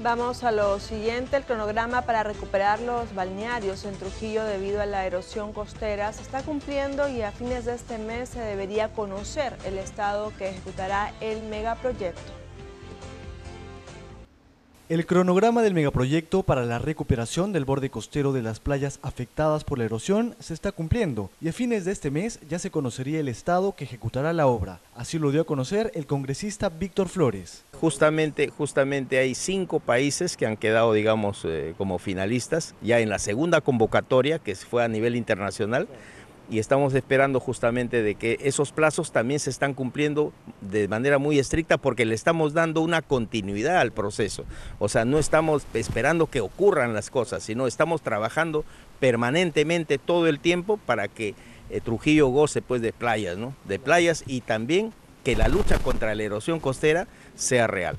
Vamos a lo siguiente, el cronograma para recuperar los balnearios en Trujillo debido a la erosión costera se está cumpliendo y a fines de este mes se debería conocer el estado que ejecutará el megaproyecto. El cronograma del megaproyecto para la recuperación del borde costero de las playas afectadas por la erosión se está cumpliendo y a fines de este mes ya se conocería el estado que ejecutará la obra. Así lo dio a conocer el congresista Víctor Flores. Justamente, justamente hay cinco países que han quedado, digamos, eh, como finalistas ya en la segunda convocatoria que fue a nivel internacional y estamos esperando justamente de que esos plazos también se están cumpliendo de manera muy estricta porque le estamos dando una continuidad al proceso. O sea, no estamos esperando que ocurran las cosas, sino estamos trabajando permanentemente todo el tiempo para que eh, Trujillo goce pues de playas, ¿no? De playas y también que la lucha contra la erosión costera sea real.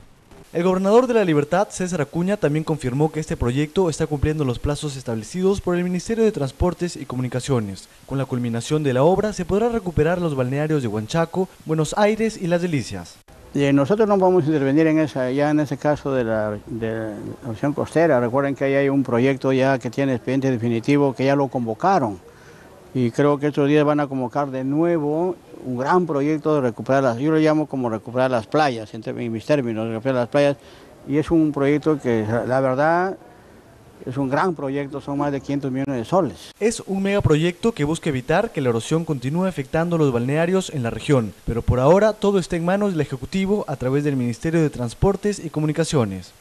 El gobernador de la Libertad, César Acuña, también confirmó que este proyecto está cumpliendo los plazos establecidos por el Ministerio de Transportes y Comunicaciones. Con la culminación de la obra se podrá recuperar los balnearios de Huanchaco, Buenos Aires y Las Delicias. nosotros no vamos a intervenir en esa, ya en ese caso de la, opción costera. Recuerden que ahí hay un proyecto ya que tiene expediente definitivo que ya lo convocaron. Y creo que estos días van a convocar de nuevo un gran proyecto de recuperar las, yo lo llamo como recuperar las playas, en, mis términos, recuperar las playas, y es un proyecto que la verdad es un gran proyecto, son más de 500 millones de soles. Es un megaproyecto que busca evitar que la erosión continúe afectando los balnearios en la región, pero por ahora todo está en manos del Ejecutivo a través del Ministerio de Transportes y Comunicaciones.